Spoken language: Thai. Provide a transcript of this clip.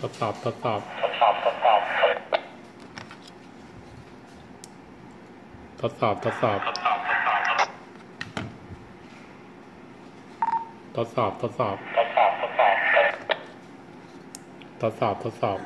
ทดสอบทดสอบทดสอบทดสอบทดสอบทดสอบทดสอบทดสอบทดสอบทดสอบทดสอบทดสอบทดสอบทดสอบ